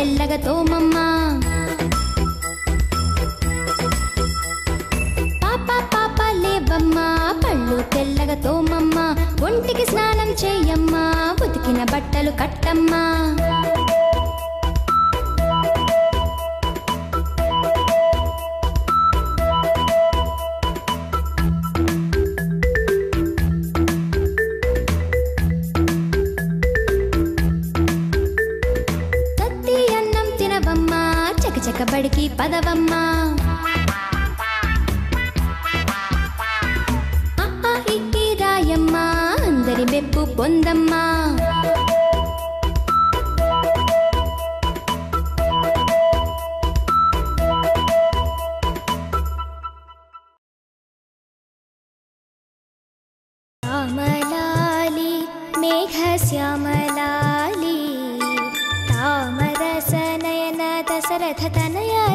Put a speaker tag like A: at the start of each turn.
A: తెల్లగా తోమమ్మ. పాప పాప లేవమ్మా. పళ్ళు తెల్లగా తోమమ్మ. ఒంటికి స్నానం చెయ్యమ్మా. ఉతికిన బట్టలు కట్టమ్మా. పక్క పదవమ్మా. అప్పా ఇక్కి రాయమ్మా. అందరి మెప్పు పొందమ్మా. శ్యామలాలి మేఘ శ్యామ रथ नया